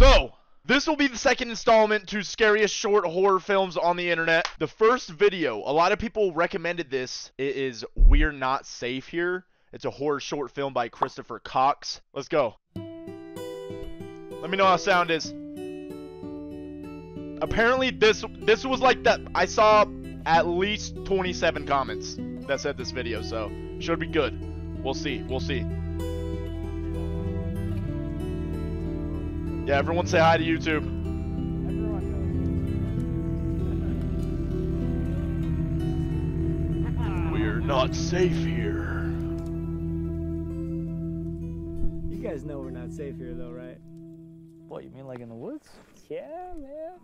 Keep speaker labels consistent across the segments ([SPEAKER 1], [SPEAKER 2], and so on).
[SPEAKER 1] So, this will be the second installment to scariest short horror films on the internet. The first video, a lot of people recommended this. It is We're Not Safe Here. It's a horror short film by Christopher Cox. Let's go. Let me know how sound is. Apparently this this was like that I saw at least 27 comments that said this video, so should be good. We'll see. We'll see. Yeah, everyone say hi to YouTube. We're not safe here.
[SPEAKER 2] You guys know we're not safe here, though, right?
[SPEAKER 3] What, you mean like in the woods?
[SPEAKER 2] Yeah, man.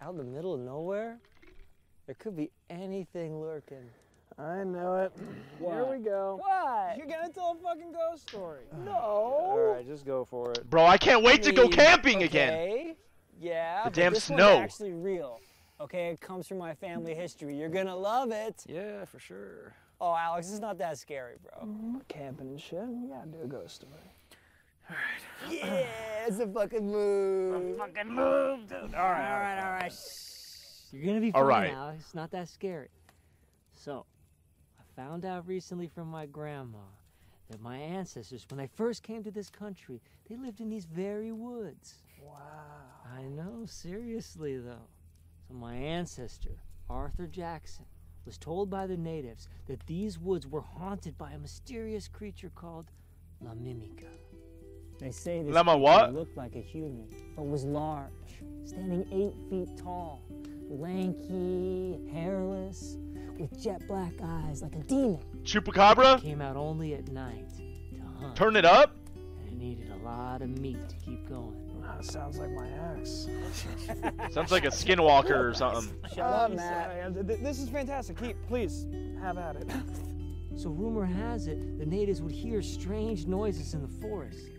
[SPEAKER 2] Out in the middle of nowhere, there could be anything lurking.
[SPEAKER 4] I know it. Here we go.
[SPEAKER 2] What?
[SPEAKER 4] You're gonna tell a fucking ghost story.
[SPEAKER 2] No.
[SPEAKER 4] All right, just go for it.
[SPEAKER 1] Bro, I can't wait to go
[SPEAKER 2] mean,
[SPEAKER 1] camping again.
[SPEAKER 2] okay, Yeah.
[SPEAKER 1] The
[SPEAKER 2] but
[SPEAKER 1] damn
[SPEAKER 2] this
[SPEAKER 1] snow.
[SPEAKER 2] One's actually real. Okay, it comes from my family history. You're gonna love it.
[SPEAKER 3] Yeah, for sure.
[SPEAKER 2] Oh, Alex, it's not that scary, bro.
[SPEAKER 4] We're camping and shit. We gotta do a ghost story. All right.
[SPEAKER 2] Yeah, it's a fucking move.
[SPEAKER 3] A fucking move, dude. All
[SPEAKER 2] All right, all right. Shh. You're gonna be
[SPEAKER 1] All
[SPEAKER 2] fine,
[SPEAKER 1] right.
[SPEAKER 2] Alex. It's not that scary. So, I found out recently from my grandma that my ancestors, when they first came to this country, they lived in these very woods.
[SPEAKER 4] Wow.
[SPEAKER 2] I know, seriously though. So my ancestor, Arthur Jackson, was told by the natives that these woods were haunted by a mysterious creature called La Mimica. They say this
[SPEAKER 1] Lama
[SPEAKER 2] creature
[SPEAKER 1] what?
[SPEAKER 2] looked like a human, but was large, standing eight feet tall, lanky, hairless, with jet black eyes like a demon.
[SPEAKER 1] Chupacabra?
[SPEAKER 2] Came out only at night to hunt,
[SPEAKER 1] Turn it up?
[SPEAKER 2] and it needed a lot of meat to keep going.
[SPEAKER 4] That sounds like my ex.
[SPEAKER 1] Sounds like a skinwalker or something.
[SPEAKER 2] Shut oh,
[SPEAKER 4] up,
[SPEAKER 2] Matt.
[SPEAKER 4] sorry. Th- th- This is fantastic. Keep, please, have at it.
[SPEAKER 2] So rumor has it the natives would hear strange noises in the forest.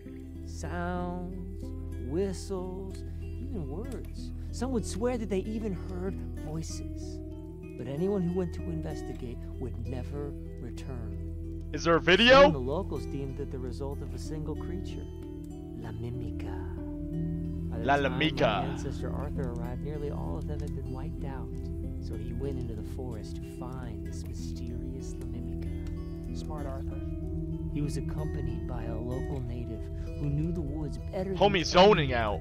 [SPEAKER 2] Sounds, whistles, even words. Some would swear that they even heard voices. But anyone who went to investigate would never return.
[SPEAKER 1] Is there a
[SPEAKER 2] Even the locals deemed it the result of a single creature, La Mimica. By the
[SPEAKER 1] La.
[SPEAKER 2] My ancestor Arthur arrived, nearly all of them had been wiped out. So he went into the forest to find this mysterious La Mimica.
[SPEAKER 4] Smart Arthur.
[SPEAKER 2] He was accompanied by a local native who knew the woods better than
[SPEAKER 1] Homie zoning out.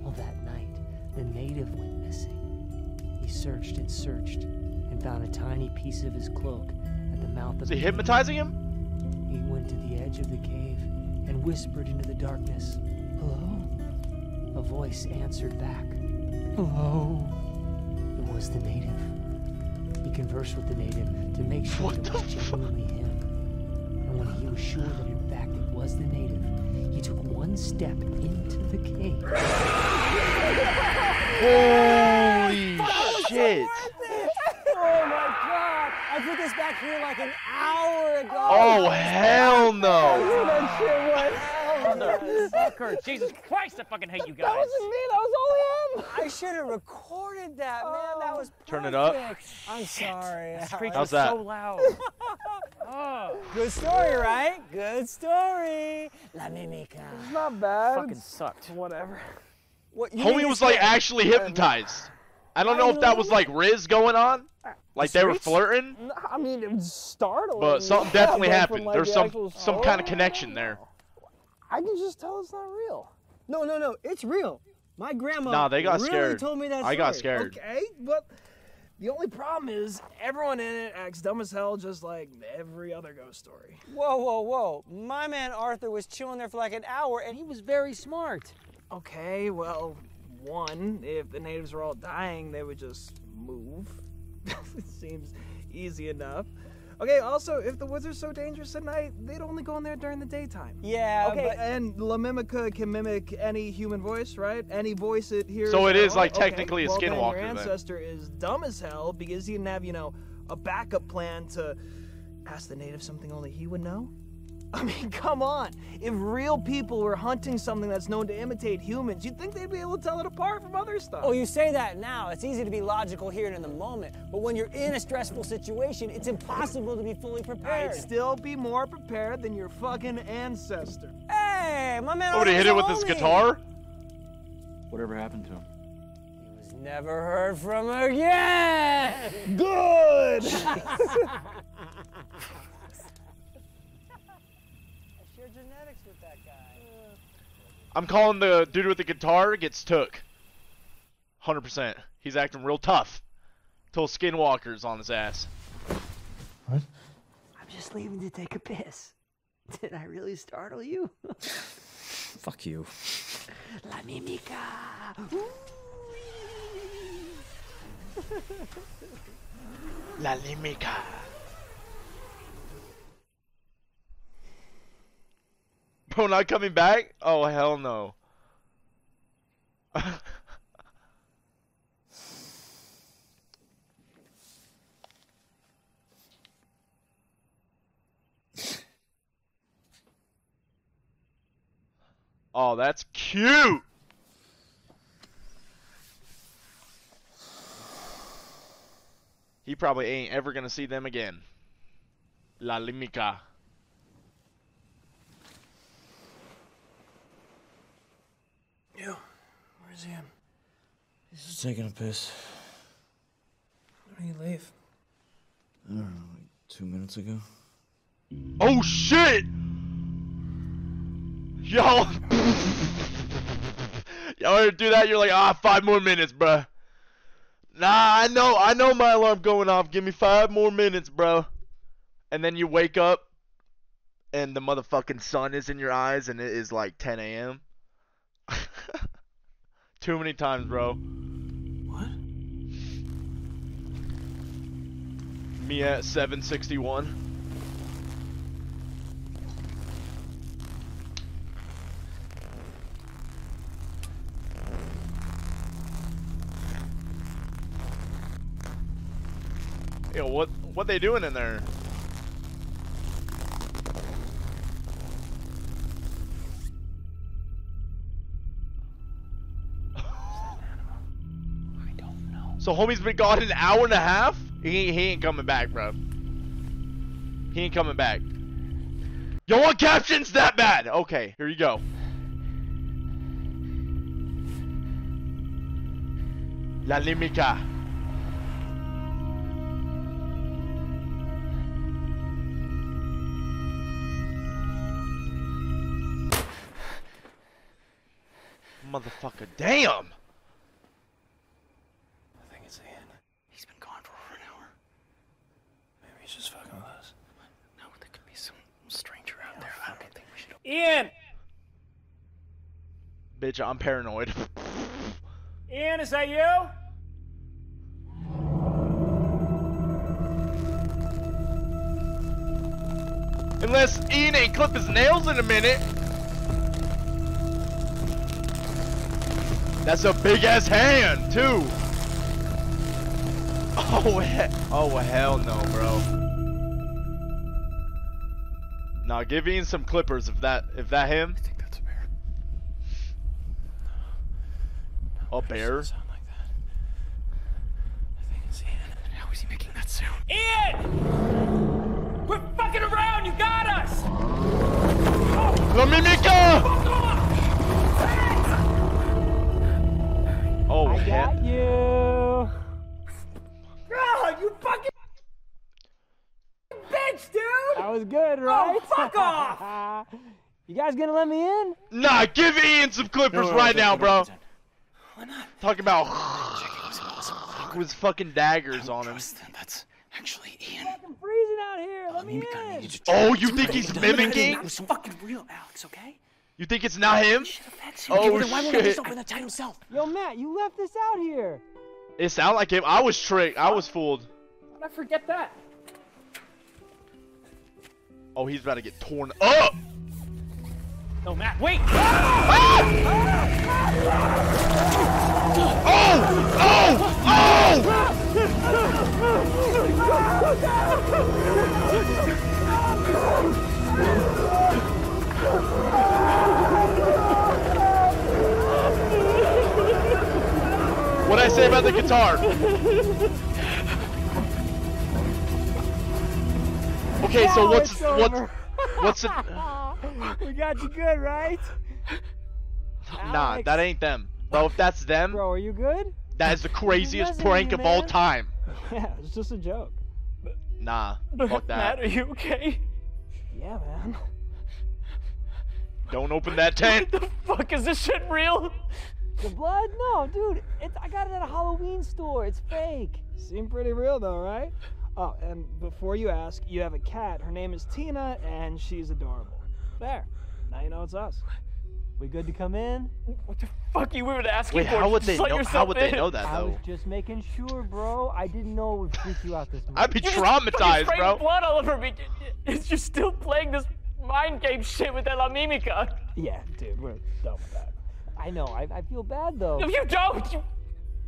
[SPEAKER 2] Well, that night, the native went missing. He searched and searched and found a tiny piece of his cloak at the mouth of
[SPEAKER 1] Is
[SPEAKER 2] the
[SPEAKER 1] he
[SPEAKER 2] cave.
[SPEAKER 1] hypnotizing him?
[SPEAKER 2] He went to the edge of the cave and whispered into the darkness, Hello? A voice answered back, Hello? It was the native. He conversed with the native to make sure
[SPEAKER 1] What
[SPEAKER 2] it was
[SPEAKER 1] fuck?
[SPEAKER 2] genuinely him. And when he was sure that in fact it was the native, he took one step into the cave.
[SPEAKER 1] Holy shit.
[SPEAKER 2] Oh my god! I put this back here like an hour ago!
[SPEAKER 1] Oh, hell no.
[SPEAKER 4] that shit was.
[SPEAKER 3] Motherfucker. Jesus Christ, I fucking hate you guys.
[SPEAKER 4] That wasn't me. That was only him.
[SPEAKER 2] I should have recorded that, man. That oh. was
[SPEAKER 1] Turn it up.
[SPEAKER 2] I'm sorry.
[SPEAKER 3] This
[SPEAKER 2] Alex.
[SPEAKER 3] creature
[SPEAKER 1] How's that?
[SPEAKER 3] so loud. oh,
[SPEAKER 2] Good story, right? Good story. La Mimica.
[SPEAKER 4] It's not bad.
[SPEAKER 3] fucking sucked.
[SPEAKER 4] whatever.
[SPEAKER 2] What, you
[SPEAKER 1] Homie was like actually hypnotized. I don't
[SPEAKER 2] I
[SPEAKER 1] know if that was like Riz going on. Like they were flirting.
[SPEAKER 4] I mean, it was startling.
[SPEAKER 1] But something
[SPEAKER 4] yeah,
[SPEAKER 1] definitely
[SPEAKER 4] but from,
[SPEAKER 1] happened.
[SPEAKER 4] like,
[SPEAKER 1] There's
[SPEAKER 4] the
[SPEAKER 1] some
[SPEAKER 4] actual
[SPEAKER 1] some kind of connection there.
[SPEAKER 4] I can just tell it's not real.
[SPEAKER 2] No, no, no. It's real. My grandma.
[SPEAKER 1] Nah, they got
[SPEAKER 2] really
[SPEAKER 1] scared.
[SPEAKER 2] told me that
[SPEAKER 1] I got scared.
[SPEAKER 4] Okay, but the only problem is everyone in it acts dumb as hell, just like every other ghost story.
[SPEAKER 2] Whoa, whoa, whoa. My man Arthur was chilling there for like an hour and he was very smart.
[SPEAKER 4] Okay, well, one, if the natives were all dying, they would just move. it seems easy enough. Okay, also, if the woods are so dangerous at night, they'd only go in there during the daytime.
[SPEAKER 2] Yeah, okay.
[SPEAKER 4] but- and La Mimica can mimic any human voice, right? Any voice it hears.
[SPEAKER 1] So it is,
[SPEAKER 4] at
[SPEAKER 1] is,
[SPEAKER 4] all?
[SPEAKER 1] like,
[SPEAKER 4] Okay,
[SPEAKER 1] technically a
[SPEAKER 4] well, then
[SPEAKER 1] skinwalker
[SPEAKER 4] Your
[SPEAKER 1] then.
[SPEAKER 4] ancestor is dumb as hell because he didn't have, you know, a backup plan to ask the native something only he would know. I mean, come on. If real people were hunting something that's known to imitate humans, you'd think they'd be able to tell it apart from other stuff.
[SPEAKER 2] Oh, you say that now. It's easy to be logical here and in the moment. But when you're in a stressful situation, it's impossible to be fully prepared.
[SPEAKER 4] I'd still be more prepared than your fucking ancestor.
[SPEAKER 2] Hey, my man.
[SPEAKER 1] Oh, did he hit it with
[SPEAKER 2] a
[SPEAKER 1] his guitar?
[SPEAKER 5] Whatever happened to him?
[SPEAKER 2] He was never heard from again.
[SPEAKER 4] Good!
[SPEAKER 2] Share genetics with that guy.
[SPEAKER 1] I'm calling the dude with the guitar gets took. 100%. He's acting real tough. Till Skinwalker's on his ass. What?
[SPEAKER 2] I'm just leaving to take a piss. Did I really startle you?
[SPEAKER 5] Fuck you.
[SPEAKER 2] La mimica.
[SPEAKER 1] La Limica. Bro, not coming back? Oh, hell no. oh, that's cute! He probably ain't ever gonna see them again. La Limica.
[SPEAKER 4] You, where's Ian?
[SPEAKER 5] He's just taking a piss.
[SPEAKER 4] When did he leave?
[SPEAKER 5] I don't know, like two minutes ago.
[SPEAKER 1] Oh shit! Y'all, y'all ever do that? You're like, ah, five more minutes, bruh. Nah, I know, I know my alarm going off. Give me five more minutes, bro. And then you wake up, and the motherfucking sun is in your eyes, and it is like 10 a.m. Too many times, bro.
[SPEAKER 4] What?
[SPEAKER 1] Me at 761. Yo, what what they doing in there? So homie's been gone an hour and a half? He, he ain't coming back, bro. He ain't coming back. Yo, what captions that bad? Okay, here you go. La Limica. Motherfucker, damn!
[SPEAKER 4] I think it's Ian. He's been gone for over an hour. Maybe he's just fucking with us. No, there could be some stranger out there. I don't think we should.
[SPEAKER 3] Ian!
[SPEAKER 1] Bitch, I'm paranoid.
[SPEAKER 3] Ian, is that you?
[SPEAKER 1] Unless Ian ain't clip his nails in a minute. That's a big ass hand, too. Oh, he oh hell no, bro. Nah, give Ian some clippers if that if that him.
[SPEAKER 4] I think that's a bear.
[SPEAKER 1] A bear?
[SPEAKER 4] Sound like that. I think it's Ian. How is he making that sound?
[SPEAKER 3] Ian! Quit fucking around! You got us!
[SPEAKER 1] La Mimica!
[SPEAKER 3] Fuck off!
[SPEAKER 1] Oh
[SPEAKER 2] I
[SPEAKER 1] hell.
[SPEAKER 2] That was good, oh, right?
[SPEAKER 3] Oh, fuck off!
[SPEAKER 2] you guys gonna let me in?
[SPEAKER 1] Nah, give Ian some clippers right now, bro.
[SPEAKER 4] Why not?
[SPEAKER 1] Talking about
[SPEAKER 4] Checking was impossible.
[SPEAKER 1] with fucking daggers on him.
[SPEAKER 4] Them. That's actually Ian.
[SPEAKER 2] I'm freezing out here. Let
[SPEAKER 4] oh, me
[SPEAKER 2] in.
[SPEAKER 4] need you to
[SPEAKER 1] Oh, you think he's mimicking?
[SPEAKER 4] matter. It was fucking real, Alex. Okay?
[SPEAKER 1] You think it's not him?
[SPEAKER 4] Shit.
[SPEAKER 1] Oh,
[SPEAKER 4] Okay, then why won't he
[SPEAKER 1] shit.
[SPEAKER 4] just open the chat himself?
[SPEAKER 2] Yo, Matt, you left this out here.
[SPEAKER 1] It sounded like him. I was tricked. I was fooled.
[SPEAKER 3] I forget that.
[SPEAKER 1] Oh, he's about to get torn up.
[SPEAKER 3] No, Matt, wait! Ah! Oh, oh, oh!
[SPEAKER 1] What'd I say about the guitar? Okay, so what's
[SPEAKER 2] it's
[SPEAKER 1] what's what's it?
[SPEAKER 2] we got you good, right?
[SPEAKER 1] Nah,
[SPEAKER 2] Alex.
[SPEAKER 1] that ain't them. Bro, if that's them,
[SPEAKER 2] Bro, are you good?
[SPEAKER 1] that is the craziest prank
[SPEAKER 2] with
[SPEAKER 1] of all time.
[SPEAKER 2] Yeah, it's just a joke.
[SPEAKER 1] Nah, fuck
[SPEAKER 3] Matt,
[SPEAKER 1] that.
[SPEAKER 3] are you okay?
[SPEAKER 4] Yeah, man.
[SPEAKER 1] Don't open that tent.
[SPEAKER 3] What the fuck is this shit real?
[SPEAKER 2] The blood? No, dude. It's, I got it at a Halloween store. It's fake.
[SPEAKER 4] Seem pretty real though, right? Oh, and before you ask, you have a cat. Her name is Tina, and she's adorable. There. Now you know it's us.
[SPEAKER 2] We good to come in?
[SPEAKER 3] What the fuck you were asking
[SPEAKER 1] Wait,
[SPEAKER 3] for?
[SPEAKER 1] how would
[SPEAKER 3] Just
[SPEAKER 1] they know? How
[SPEAKER 3] yourself
[SPEAKER 1] would they know that
[SPEAKER 2] I was
[SPEAKER 1] though?
[SPEAKER 2] just making sure, bro. I didn't know it would freak you out this much.
[SPEAKER 1] I'd be
[SPEAKER 3] You just fucking
[SPEAKER 1] traumatized, bro.
[SPEAKER 3] blood all over me. Is you still playing this mind game shit with that La Mimica?
[SPEAKER 4] Yeah, dude, we're done with that.
[SPEAKER 2] I know. I, I feel bad though.
[SPEAKER 3] No, you don't. You,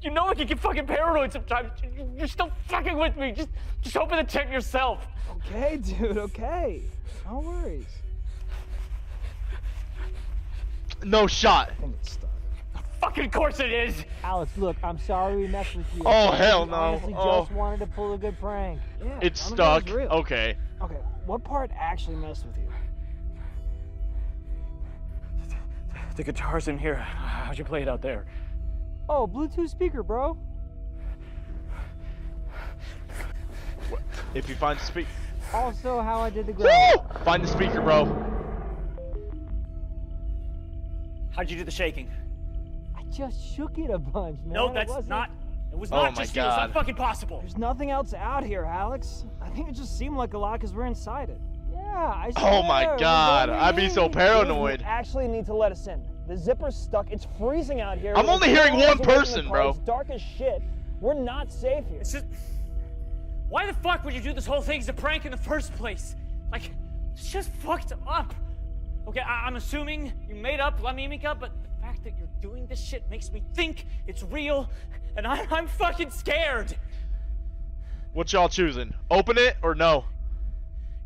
[SPEAKER 3] you know I can get fucking paranoid sometimes. You- You're still fucking with me. Just, just open the tent yourself.
[SPEAKER 4] Okay, dude, okay. No worries.
[SPEAKER 1] No shot.
[SPEAKER 4] I think it's stuck.
[SPEAKER 3] Fucking course it is.
[SPEAKER 2] Alex, look, I'm sorry we messed with you.
[SPEAKER 1] Oh,
[SPEAKER 2] okay?
[SPEAKER 1] hell no.
[SPEAKER 2] honestly
[SPEAKER 1] Oh.
[SPEAKER 2] just wanted to pull a good prank.
[SPEAKER 4] Yeah,
[SPEAKER 1] It's
[SPEAKER 4] none of that
[SPEAKER 1] stuck. Okay.
[SPEAKER 4] Okay, what part actually messed with you?
[SPEAKER 3] The guitar's in here. How'd you play it out there?
[SPEAKER 2] Oh, Bluetooth speaker, bro.
[SPEAKER 1] If you find the speaker,
[SPEAKER 2] Also, how I did the ground.
[SPEAKER 1] find the speaker, bro.
[SPEAKER 3] How'd you do the shaking?
[SPEAKER 2] I just shook it a bunch, man.
[SPEAKER 3] No,
[SPEAKER 2] It
[SPEAKER 3] that's
[SPEAKER 2] wasn't-
[SPEAKER 3] It was
[SPEAKER 1] Oh
[SPEAKER 3] not
[SPEAKER 1] my
[SPEAKER 3] just you. It's
[SPEAKER 1] God.
[SPEAKER 3] not fucking possible.
[SPEAKER 4] There's nothing else out here, Alex. I think it just seemed like a lot because we're inside it.
[SPEAKER 2] Yeah, I
[SPEAKER 1] Oh my
[SPEAKER 2] swear, it was
[SPEAKER 1] God, I'd be so paranoid.
[SPEAKER 4] You actually need to let us in. The zipper's stuck. It's freezing out here.
[SPEAKER 1] I'm
[SPEAKER 4] We're
[SPEAKER 1] only hearing one
[SPEAKER 4] away from the
[SPEAKER 1] person, bro.
[SPEAKER 4] It's dark as shit. We're not safe here.
[SPEAKER 3] It's just. Why the fuck would you do this whole thing as a prank in the first place? Like, it's just fucked up. Okay, I- I'm assuming you made up La Mimica, but the fact that you're doing this shit makes me think it's real, and I- I'm fucking scared.
[SPEAKER 1] What y'all choosing? Open it or no?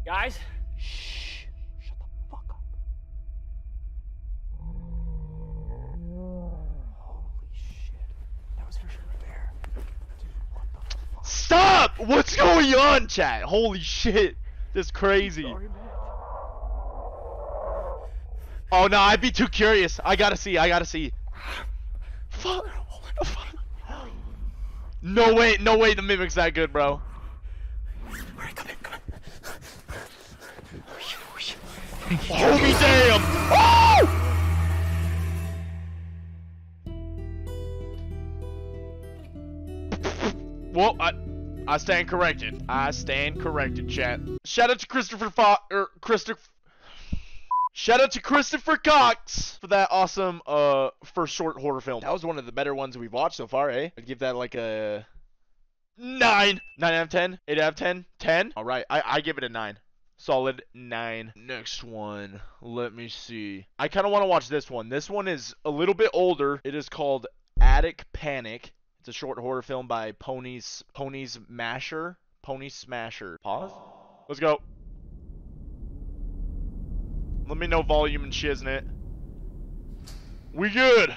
[SPEAKER 3] Guys,
[SPEAKER 4] Shh.
[SPEAKER 1] Stop! What's going on, chat? Holy shit. This is crazy.
[SPEAKER 4] Sorry.
[SPEAKER 1] Oh no, I'd be too curious. I gotta see, I gotta see. Fuck. No way, no way the mimic's that good, bro.
[SPEAKER 3] Alright, come in, come in.
[SPEAKER 1] Homie damn! Oh! Well, I, I stand corrected. I stand corrected, chat. Shout out to Christopher Fo- er, Christopher. Shout out to Christopher Cox for that awesome uh first short horror film. That was one of the better ones we've watched so far, eh? I'd give that like a nine. Nine out of ten. Eight out of ten. Ten. All right, I I give it a nine. Solid nine. Next one. Let me see. I kind of want to watch this one. This one is a little bit older. It is called Attic Panic. It's a short horror film by Ponies Ponies Masher. Pony Smasher. Pause. Let's go. Let me know volume and shiznit. We good.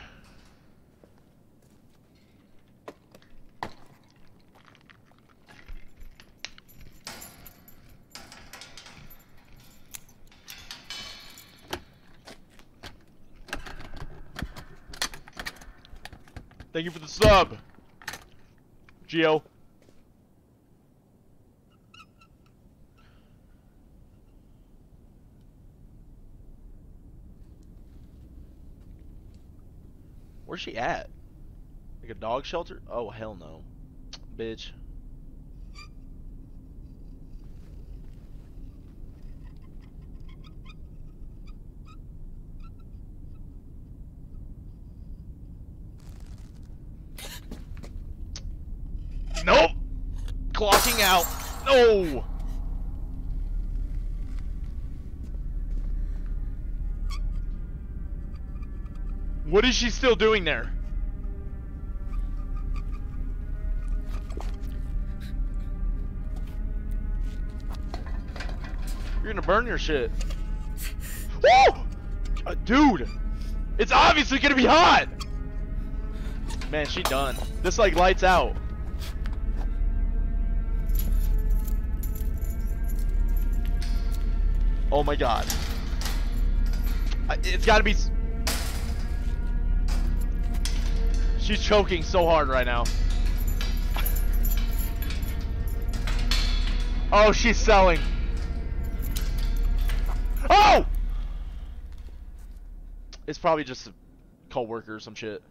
[SPEAKER 1] Thank you for the sub. Geo. Where's she at? Like a dog shelter? Oh, hell no. Bitch. Out. No. What is she still doing there? You're gonna burn your shit. Woo! Uh, dude, it's obviously gonna be hot. Man, she done. This like lights out. Oh my god. It's gotta be. She's choking so hard right now. Oh, she's selling. Oh! It's probably just a co-worker or some shit.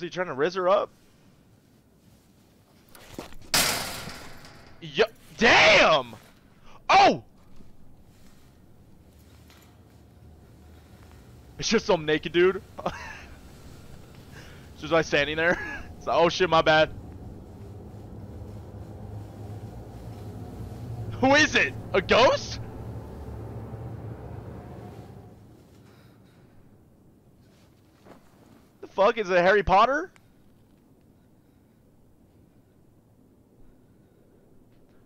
[SPEAKER 1] Was he trying to riz her up? Yup. Damn! Oh! It's just some naked dude. just like standing there. It's like, oh shit, my bad. Who is it? A ghost? Fuck is it Harry Potter?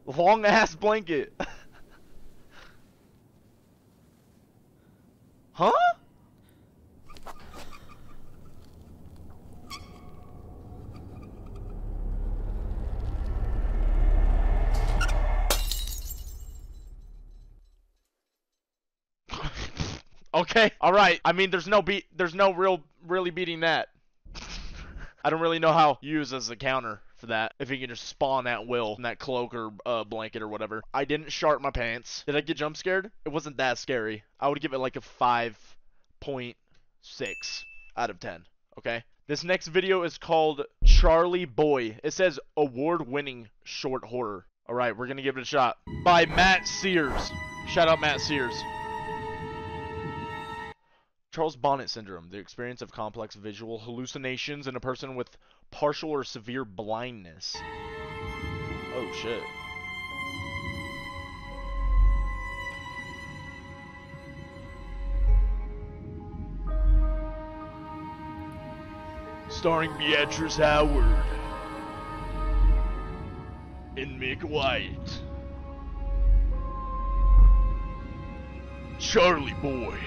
[SPEAKER 1] Long ass blanket. huh? Okay, all right. I mean, there's no beat. There's no real, really beating that. I don't really know how use as a counter for that. If he can just spawn at will in that cloak or uh, blanket or whatever. I didn't shart my pants. Did I get jump scared? It wasn't that scary. I would give it like a 5.6 out of 10. Okay. This next video is called Charlie Boy. It says award-winning short horror. All right, we're gonna give it a shot. By Matt Sears. Shout out Matt Sears. Charles Bonnet syndrome, the experience of complex visual hallucinations in a person with partial or severe blindness. Oh shit. Starring Beatrice Howard and Mick White. Charlie Boy.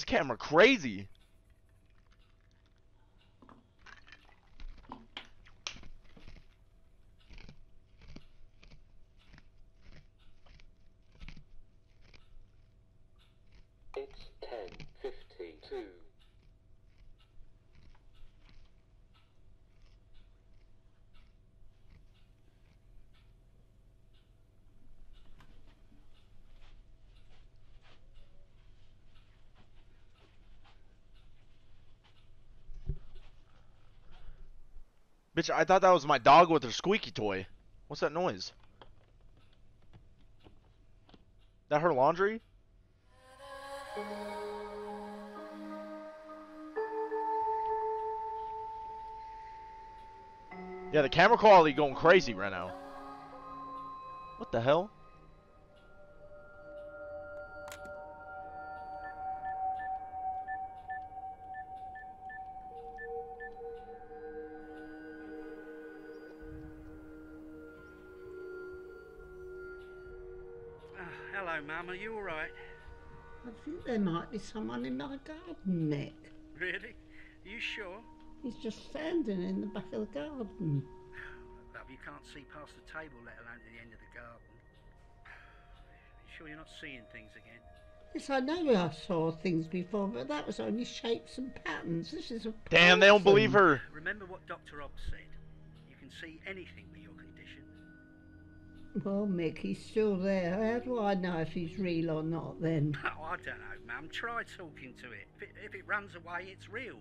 [SPEAKER 1] This camera crazy.
[SPEAKER 6] It's ten fifty-two.
[SPEAKER 1] Bitch, I thought that was my dog with her squeaky toy. What's that noise? That her laundry? Yeah, the camera quality going crazy right now. What the hell?
[SPEAKER 7] Hello, Mum. Are you all right?
[SPEAKER 8] I think there might be someone in my garden, Nick.
[SPEAKER 7] Really? Are you sure?
[SPEAKER 8] He's just standing in the back of the garden.
[SPEAKER 7] Love, you can't see past the table, let alone to the end of the garden. You sure you're not seeing things again?
[SPEAKER 8] Yes, I know I saw things before, but that was only shapes and patterns. This is a
[SPEAKER 1] Damn, they don't believe her.
[SPEAKER 7] Remember what Dr. Ox said. You can see anything with your condition.
[SPEAKER 8] Well, Mick, he's still there. How do I know if he's real or not then?
[SPEAKER 7] Oh, I don't know, Mum. Try talking to it. If it, if it runs away, it's real.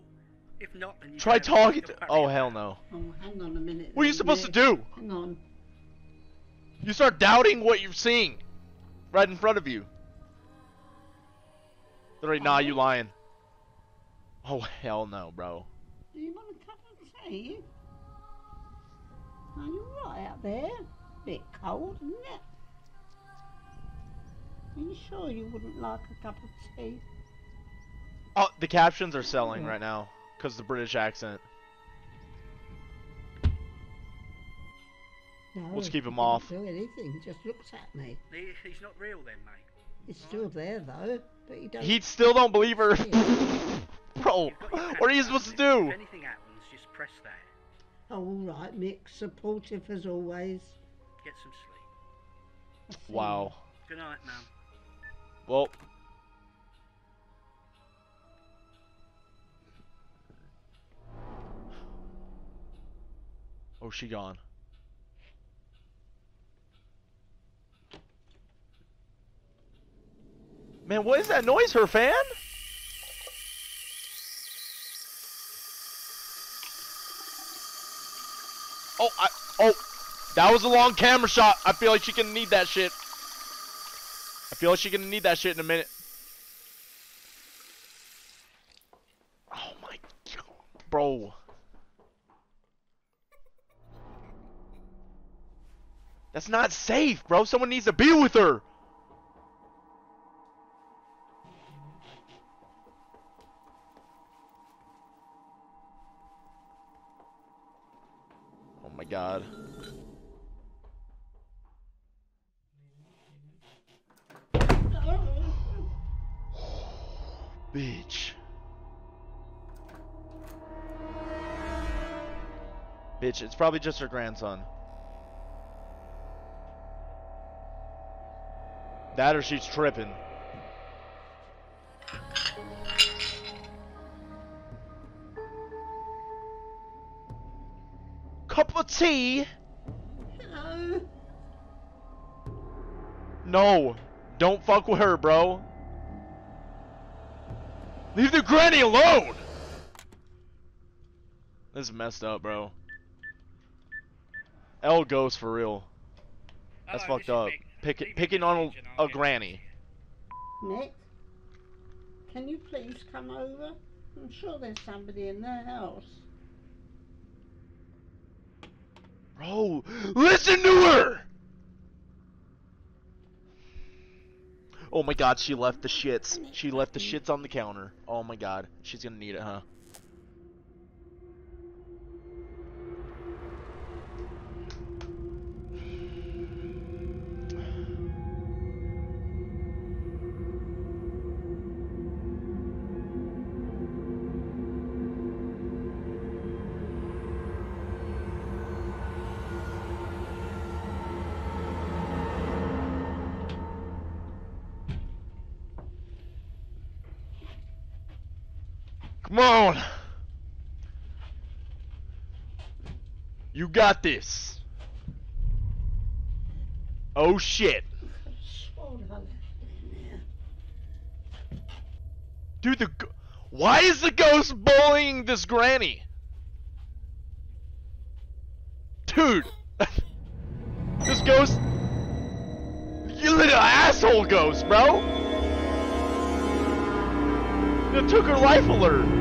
[SPEAKER 7] If not, then you
[SPEAKER 1] Try
[SPEAKER 7] don't
[SPEAKER 1] talking to. Oh, hell no.
[SPEAKER 8] Oh, hang on a minute.
[SPEAKER 1] What are you
[SPEAKER 8] then,
[SPEAKER 1] supposed to do?
[SPEAKER 8] Hang on.
[SPEAKER 1] You start doubting what you're seeing right in front of you. They're like, nah, you lying. Oh, hell no, bro.
[SPEAKER 8] Do you want a cup of tea? Are you right out there? Bit cold, isn't it? Are you sure you wouldn't like a cup of tea?
[SPEAKER 1] Oh, the captions are selling right now because the British accent.
[SPEAKER 8] No,
[SPEAKER 1] Let's keep him
[SPEAKER 8] didn't
[SPEAKER 1] off.
[SPEAKER 8] Do anything? Just looks at me.
[SPEAKER 7] He, he's not real then, mate.
[SPEAKER 8] It's still there though, but he don't.
[SPEAKER 1] He still don't believe her. Bro,
[SPEAKER 7] You've got your
[SPEAKER 1] what are you supposed to do?
[SPEAKER 7] If anything happens, just press that.
[SPEAKER 8] Oh, all right, Mick. Supportive as always.
[SPEAKER 7] Some sleep.
[SPEAKER 1] Wow.
[SPEAKER 7] Good night, Mum.
[SPEAKER 1] Well. Oh, she gone. Man, what is that noise, her fan? Oh, I, oh, that was a long camera shot. I feel like she gonna need that shit. I feel like she's gonna need that shit in a minute. Oh my god, bro. That's not safe, bro. Someone needs to be with her. Oh my god. Bitch. Bitch, it's probably just her grandson. That or she's tripping. Cup of tea?
[SPEAKER 8] Hello.
[SPEAKER 1] No. Don't fuck with her, bro. Leave the granny alone! This is messed up, bro. L goes for real. That's
[SPEAKER 7] Hello,
[SPEAKER 1] fucked up.
[SPEAKER 7] Mick.
[SPEAKER 1] Pick,
[SPEAKER 7] Leave
[SPEAKER 1] picking on
[SPEAKER 7] message and
[SPEAKER 1] a,
[SPEAKER 7] I'll
[SPEAKER 1] a granny.
[SPEAKER 8] Nick, can you please come over? I'm sure there's somebody in the house.
[SPEAKER 1] Bro, listen to her! Oh my god, she left the shits. She left the shits on the counter. Oh my god, she's gonna need it, huh? Come on! You got this. Oh shit. Dude, the why is the ghost bullying this granny? Dude, this ghost, you little asshole ghost, bro. That took her life alert.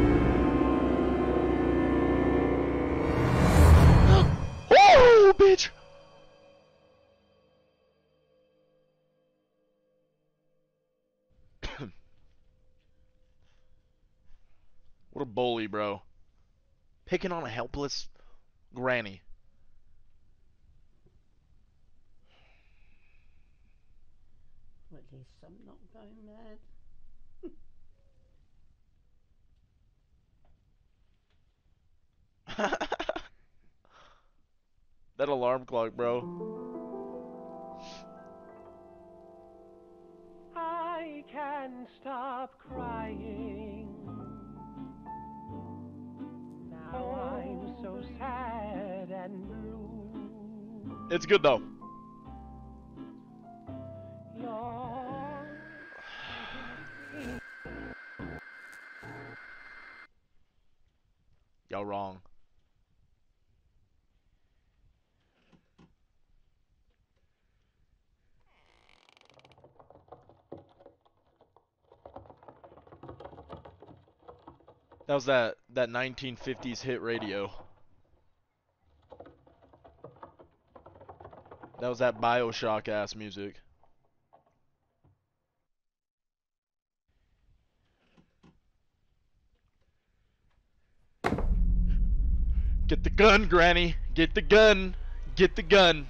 [SPEAKER 1] Oh, bitch. What a bully, bro. Picking on a helpless granny.
[SPEAKER 8] At least I'm not going mad.
[SPEAKER 1] that alarm clock, bro.
[SPEAKER 9] I can stop crying. Now I'm so sad and blue.
[SPEAKER 1] It's good though. Y'all wrong. That was that that 1950s hit radio. That was that BioShock ass music. Get the gun, Granny. Get the gun. Get the gun.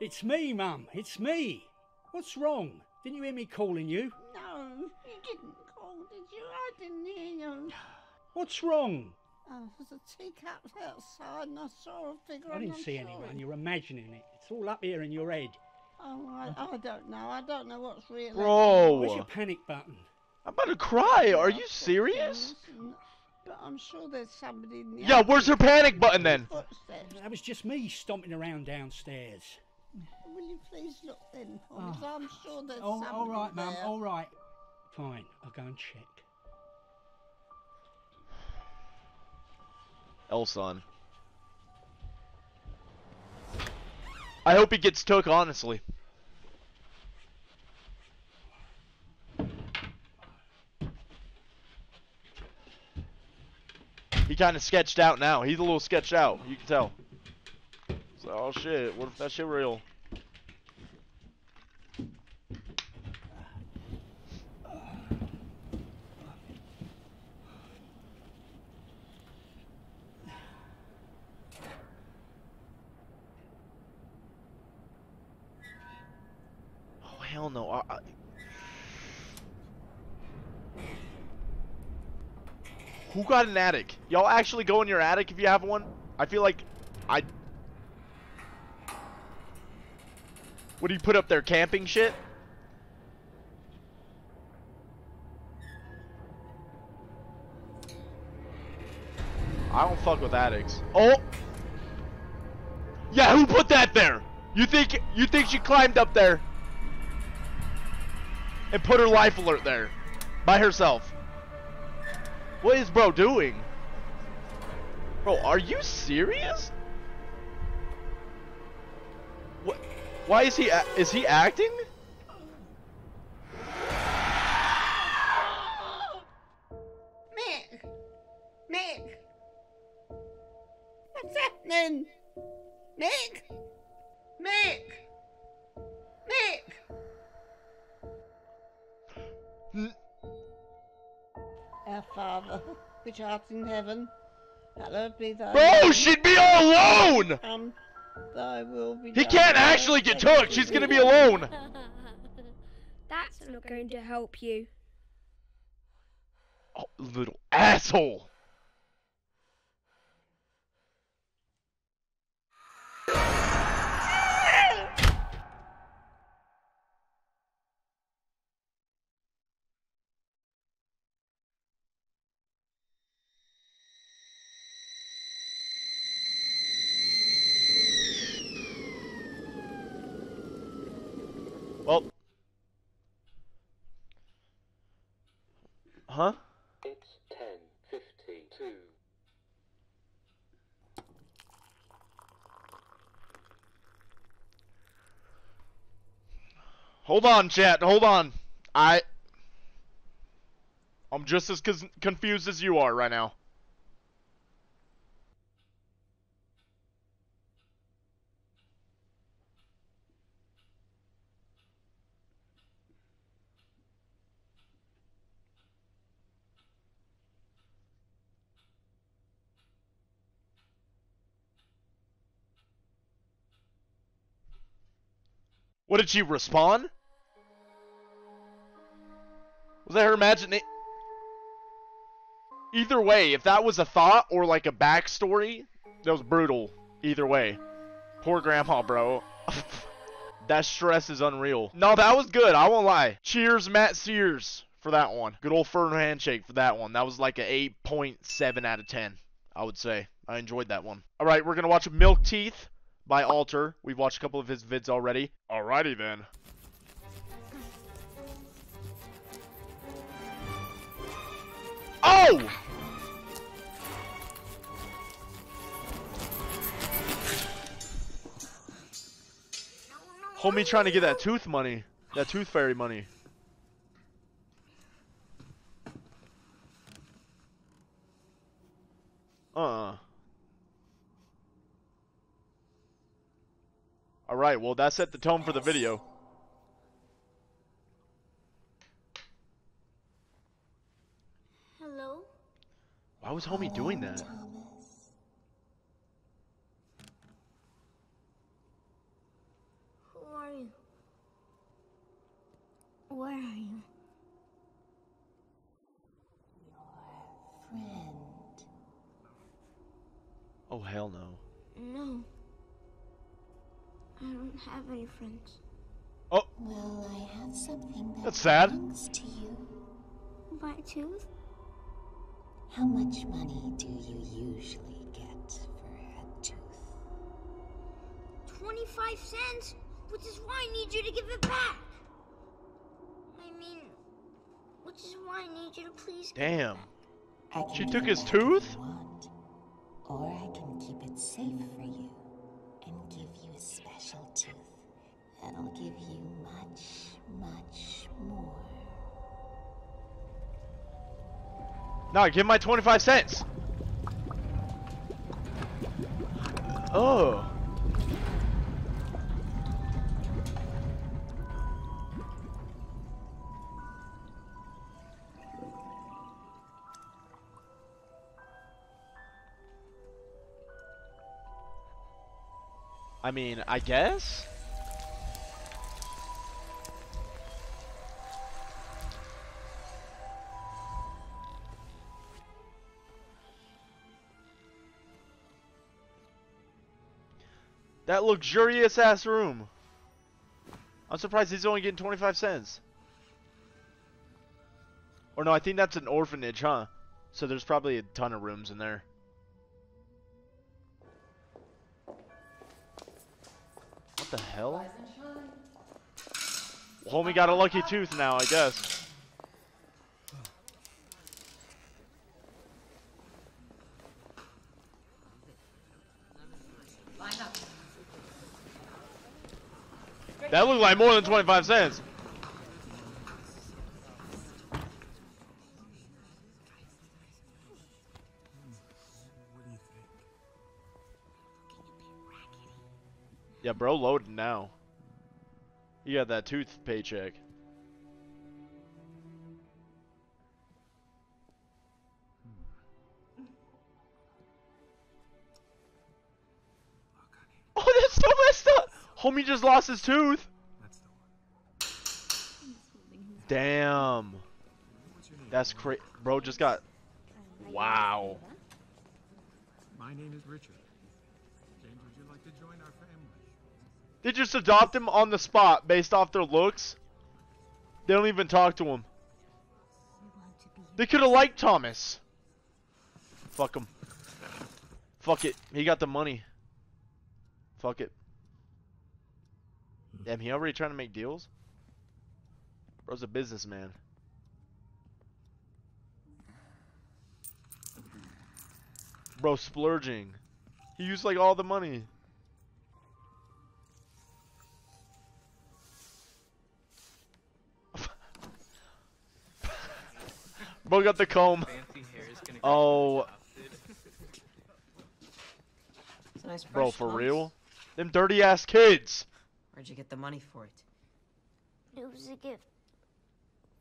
[SPEAKER 7] It's me, Mum. It's me. What's wrong? Didn't you hear me calling you?
[SPEAKER 8] No, you didn't call, did you? I didn't hear you.
[SPEAKER 7] What's wrong?
[SPEAKER 8] Oh, there's a teacup outside and I saw a figure.
[SPEAKER 7] I didn't
[SPEAKER 8] I'm
[SPEAKER 7] see
[SPEAKER 8] sorry.
[SPEAKER 7] anyone. You're imagining it. It's all up here in your head.
[SPEAKER 8] Oh, I, I don't know. I don't know what's real.
[SPEAKER 1] Bro.
[SPEAKER 7] Where's your panic button?
[SPEAKER 1] I'm about to cry. Are you serious?
[SPEAKER 8] But I'm sure there's somebody in the
[SPEAKER 1] Yeah, where's her panic button then?
[SPEAKER 8] footsteps.
[SPEAKER 7] That was just me stomping around downstairs.
[SPEAKER 8] Will you please look then for me? 'Cause I'm sure there's
[SPEAKER 7] Oh,
[SPEAKER 8] somebody
[SPEAKER 7] all right, Mum.
[SPEAKER 8] there.
[SPEAKER 7] All right. Fine. I'll go and check.
[SPEAKER 1] Elson. I hope he gets took, honestly. He kind of sketched out now. He's a little sketched out. You can tell. Oh shit, what if that shit real? Oh hell no. Who got an attic? Y'all actually go in your attic if you have one? I feel like I What do you put up there camping shit? I don't fuck with addicts. Oh! Yeah, who put that there? You think you think she climbed up there and put her life alert there by herself? What is bro doing? Bro, are you serious? Why is he? a- Is he acting?
[SPEAKER 8] Mick! Mick! What's happening? Mick! Mick! Mick!
[SPEAKER 1] N-
[SPEAKER 8] Our Father, which art in heaven, hallowed be thy
[SPEAKER 1] Bro,
[SPEAKER 8] name.
[SPEAKER 1] she'd be all alone!
[SPEAKER 8] Come, thy will be
[SPEAKER 1] He can't actually get
[SPEAKER 8] as
[SPEAKER 1] took. She's gonna be alone.
[SPEAKER 10] That's not going to help you.
[SPEAKER 1] Oh, little asshole. Well. Huh?
[SPEAKER 6] It's 10.52.
[SPEAKER 1] Hold on, chat. Hold on. I. I'm just as confused as you are right now. What did she respond? Was that her imagination? Either way, if that was a thought or like a backstory, that was brutal. Either way. Poor grandma, bro. that stress is unreal. No, that was good. I won't lie. Cheers, Matt Sears, for that one. Good old firm handshake for that one. That was like a 8.7 out of 10, I would say. I enjoyed that one. All right, we're going to watch Milk Teeth by Alter. We've watched a couple of his vids already. Alrighty then. Oh! Homie trying to get that tooth money. That tooth fairy money. Alright, well that set the tone for the video.
[SPEAKER 10] Hello?
[SPEAKER 1] Why was homie Hello, doing oh, that? Thomas. Who are you?
[SPEAKER 11] Where are you? Your friend.
[SPEAKER 1] Oh hell no.
[SPEAKER 11] No. I don't have any friends.
[SPEAKER 1] Oh.
[SPEAKER 11] Well, I have something that
[SPEAKER 1] That's sad.
[SPEAKER 11] belongs to you. My tooth? How much money do you usually get for a tooth?
[SPEAKER 10] 25 cents? Which is why I need you to give it back. I mean, which is why I need you to please give it
[SPEAKER 1] Damn.
[SPEAKER 10] back.
[SPEAKER 11] I
[SPEAKER 1] She took his tooth?
[SPEAKER 11] want, or I can keep it safe for you and give you a special tooth that'll give you much, much more.
[SPEAKER 1] No, give my 25 cents. Oh. I mean, I guess? That luxurious ass room. I'm surprised he's only getting 25 cents. Or no, I think that's an orphanage, huh? So there's probably a ton of rooms in there. The hell? Homie got a lucky tooth now, I guess. That looked like more than 25 cents. Yeah, bro, loading now. You got that tooth paycheck. Hmm. Oh, that's so messed up. Homie just lost his tooth. Damn. That's crazy. Bro just got. Wow.
[SPEAKER 12] My name is Richard.
[SPEAKER 1] They just adopt him on the spot based off their looks. They don't even talk to him. They could have liked Thomas. Fuck him. Fuck it. He got the money. Fuck it. Damn, he already trying to make deals? Bro's a businessman. Bro, splurging. He used like all the money. Bro got the comb. Oh,
[SPEAKER 13] It's a nice
[SPEAKER 1] bro, for
[SPEAKER 13] Holmes.
[SPEAKER 1] real? Them dirty ass kids.
[SPEAKER 13] Where'd you get the money for it?
[SPEAKER 10] It was a gift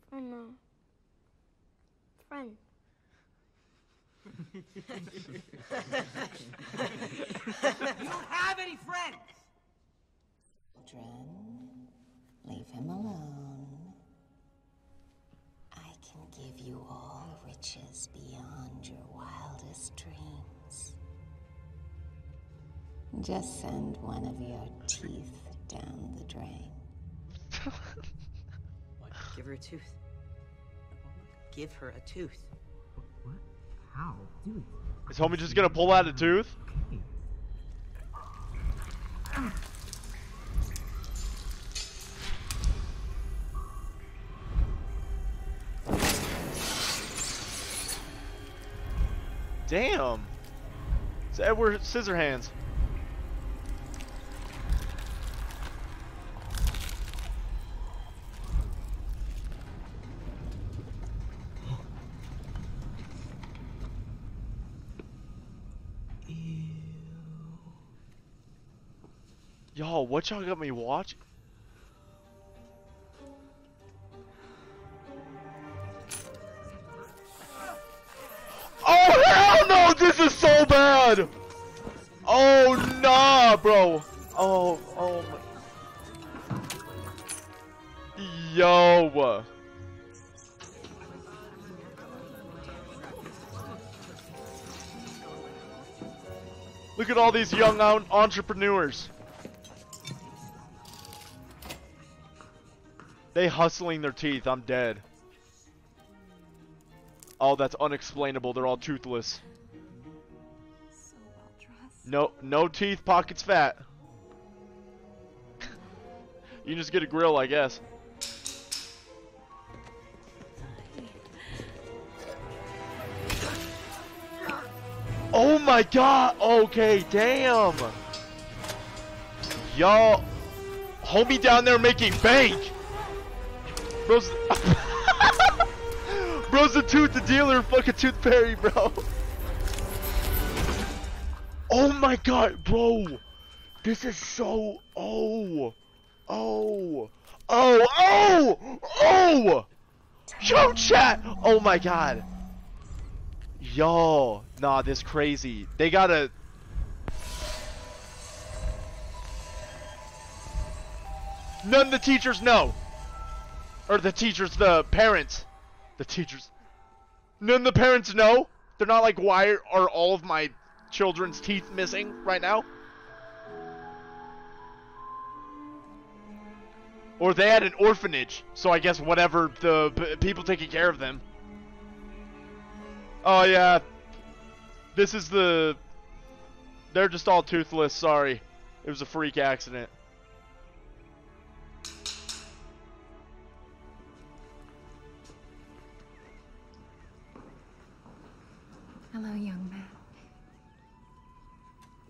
[SPEAKER 10] from a friend.
[SPEAKER 13] you don't have any friends!
[SPEAKER 11] Children, leave him alone. I can give you all riches beyond your wildest dreams. Just send one of your teeth down the drain.
[SPEAKER 13] Give her a tooth. Give her a tooth.
[SPEAKER 12] How? Do it.
[SPEAKER 1] Is homie just gonna pull out a tooth? Damn. It's Edward eh, Scissorhands. Yo, what y'all got me watching? Bad. Oh nah, bro. Oh oh my. Yo. Look at all these young entrepreneurs. They hustling their teeth. I'm dead. Oh, that's unexplainable. They're all toothless. No, no teeth, pockets fat. you just get a grill, I guess. Oh my god! Okay, damn! Y'all, homie down there making bank! Bro's, bro's a tooth the dealer, fucking tooth fairy, bro. Oh my god, bro! This is so, oh, oh, oh, oh, oh! Yo, chat! Oh my god. Yo, nah, this crazy. They gotta. None of the teachers know. Or the teachers, the parents. The teachers. None of the parents know. They're not like, why are all of my children's teeth missing right now? Or they had an orphanage, so I guess whatever the people taking care of them. Oh yeah. This is the They're just all toothless, sorry. It was a freak accident.
[SPEAKER 11] Hello, young man.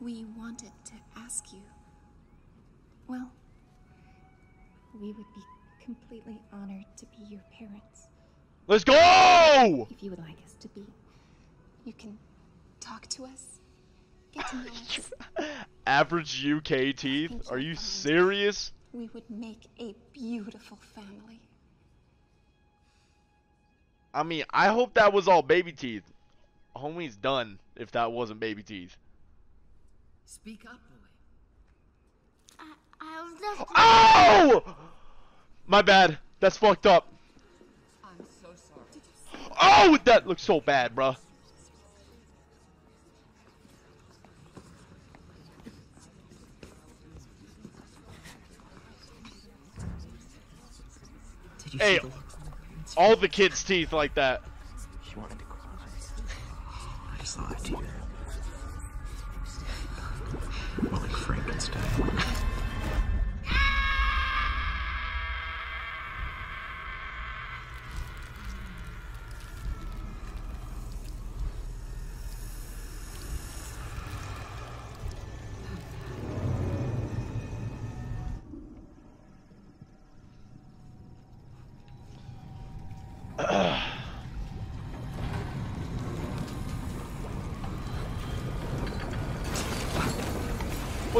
[SPEAKER 11] We wanted to ask you. Well, we would be completely honored to be your parents.
[SPEAKER 1] Let's go!
[SPEAKER 11] If you would like us to be, you can talk to us, get to know us.
[SPEAKER 1] Average UK teeth? Are you serious?
[SPEAKER 11] We would make a beautiful family.
[SPEAKER 1] I mean, I hope that was all baby teeth. Homie's done if that wasn't baby teeth.
[SPEAKER 13] Speak up, boy.
[SPEAKER 10] I was left.
[SPEAKER 1] Oh! My bad. That's fucked up.
[SPEAKER 13] I'm so sorry.
[SPEAKER 1] Oh, that looks so bad, bruh. Hey,
[SPEAKER 13] see the look on her parents'
[SPEAKER 1] all the kids' teeth like that.
[SPEAKER 13] She wanted to cry. I just lied to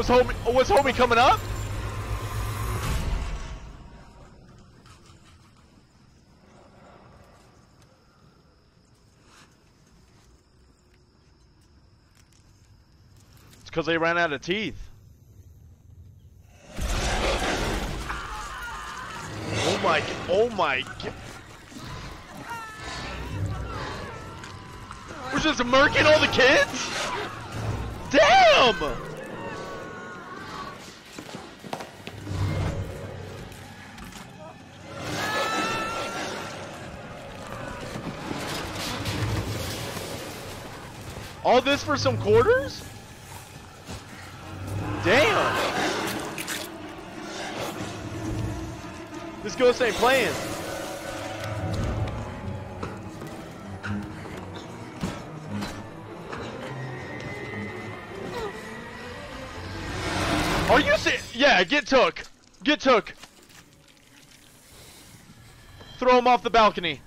[SPEAKER 1] Was homie was homie coming up? It's because they ran out of teeth. Oh my! Oh my! We're just murking all the kids? Damn! All this for some quarters? Damn! This ghost ain't playing. Are you si- Yeah, get took. Get took. Throw him off the balcony.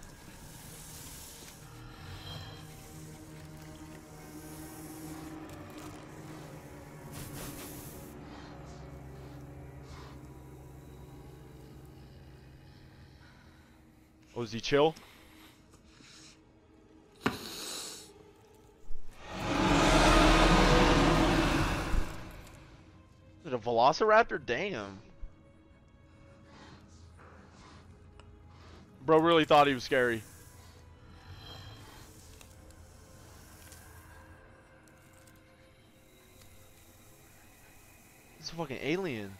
[SPEAKER 1] Oh, is he chill? Is it a velociraptor? Damn. Bro really thought he was scary. It's a fucking alien.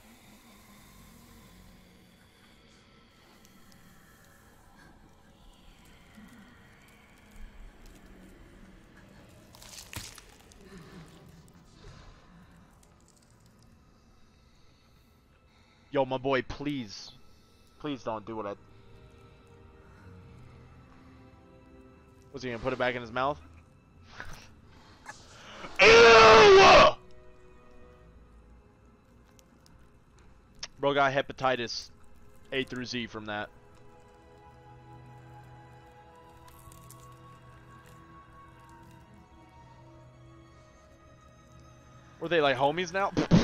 [SPEAKER 1] Yo, my boy, please. Please don't do what I... Was he gonna put it back in his mouth? Ew! Bro got hepatitis A through Z from that. Were they like homies now?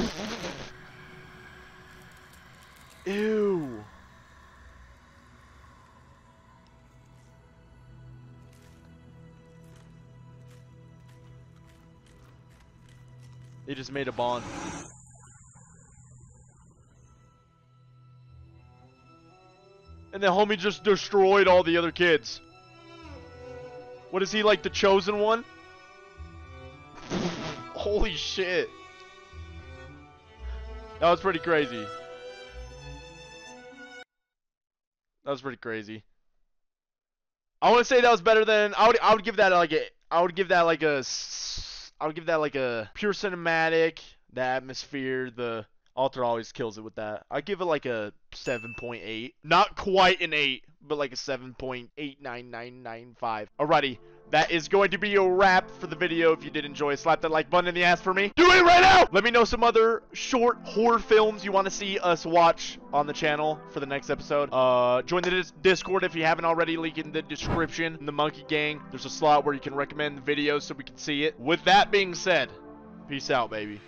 [SPEAKER 1] Ew. They just made a bond. And the homie just destroyed all the other kids. What is he like the chosen one? Holy shit. That was pretty crazy. That was pretty crazy. I want to say that was better than I would. I would give that like a. I would give that like a. I would give that like a pure cinematic. The atmosphere. The Alter always kills it with that. I give it like a 7.8. Not quite an 8, but like a 7.89995. Alrighty, that is going to be a wrap for the video. If you did enjoy, slap that like button in the ass for me. Do it right now! Let me know some other short horror films you want to see us watch on the channel for the next episode. Uh, join the dis- Discord if you haven't already. Link in the description. In the Monkey Gang, there's a slot where you can recommend videos so we can see it. With that being said, peace out, baby.